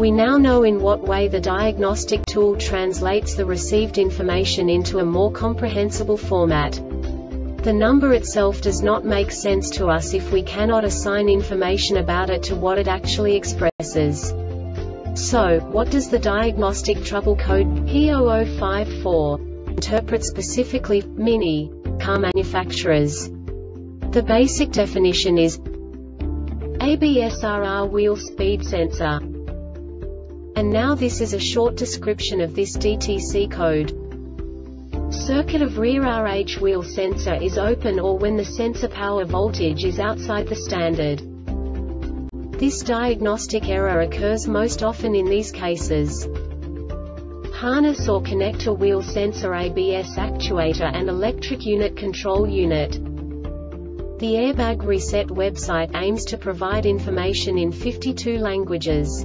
We now know in what way the diagnostic tool translates the received information into a more comprehensible format. The number itself does not make sense to us if we cannot assign information about it to what it actually expresses. So, what does the diagnostic trouble code P0054 interpret specifically, Mini, car manufacturers? The basic definition is ABSRR wheel speed sensor. And now this is a short description of this DTC code. Circuit of rear RH wheel sensor is open or when the sensor power voltage is outside the standard. This diagnostic error occurs most often in these cases. Harness or connector wheel sensor ABS actuator and electric unit control unit. The Airbag Reset website aims to provide information in 52 languages.